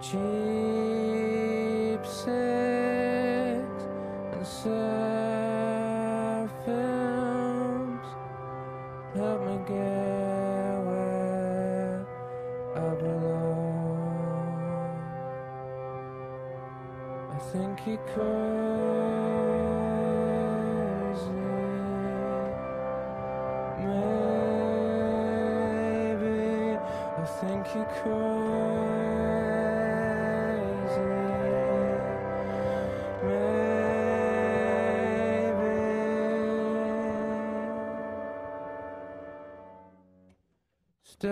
cheap and sad help me get where I belong. I think he calls. Maybe I think he could. Saying